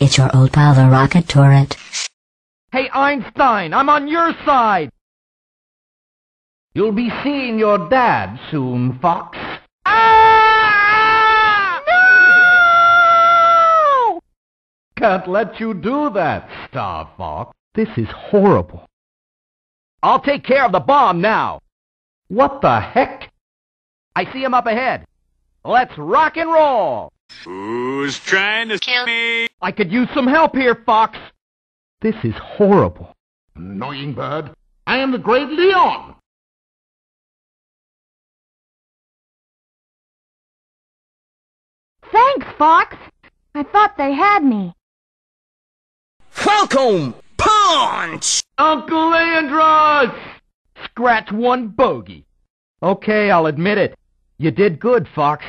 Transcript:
It's your old pal, the rocket turret. Hey, Einstein, I'm on your side! You'll be seeing your dad soon, Fox. Ah! No! Can't let you do that, Star Fox. This is horrible. I'll take care of the bomb now. What the heck? I see him up ahead. Let's rock and roll. Who's trying to kill me? I could use some help here, Fox. This is horrible. Annoying bird. I am the great Leon. Thanks, Fox. I thought they had me. Falcon Punch! Uncle Andross! Scratch one bogey. Okay, I'll admit it. You did good, Fox.